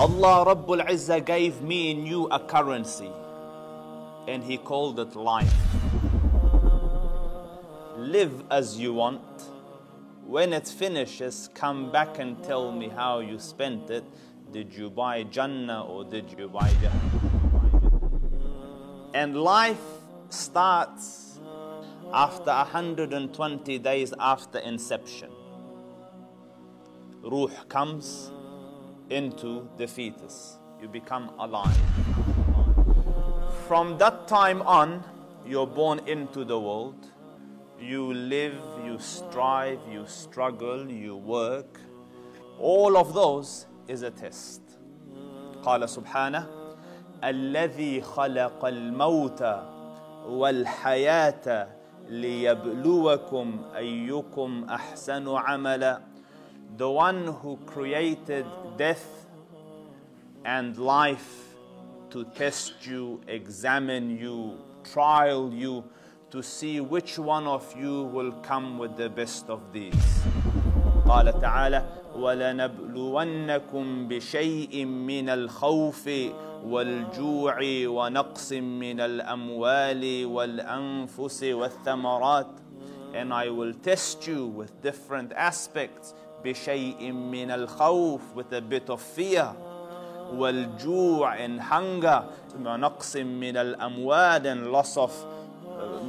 Allah Rabbul Izzah gave me and you a currency and He called it life. Live as you want. When it finishes, come back and tell me how you spent it. Did you buy Jannah or did you buy Jahannam? And life starts after 120 days after inception. Ruh comes into the fetus. You become alive. From that time on, you're born into the world. You live, you strive, you struggle, you work. All of those is a test. قال سبحانه الذي خلق الموت والحياة ليبلوكم أيكم أحسن عملا The one who created death and life to test you, examine you, trial you, to see which one of you will come with the best of these. قال تعالى ولنبلونكم بشيء من الخوف والجوع ونقص من الأموال والأنفس والثمرات and I will test you with different aspects بشيء من الخوف with a bit of fear والجوع and hunger ونقص من الأموال and loss of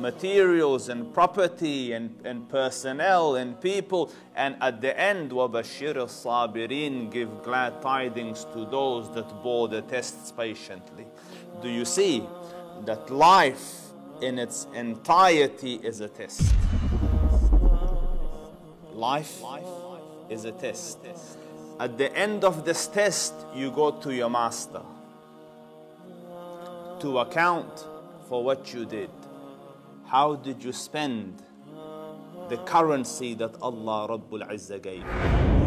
materials and property and, and personnel and people and at the end وبشر الصابرين give glad tidings to those that bore the tests patiently do you see that life in its entirety is a test life is a test at the end of this test you go to your master to account for what you did how did you spend the currency that Allah Rabbul Izzah gave you?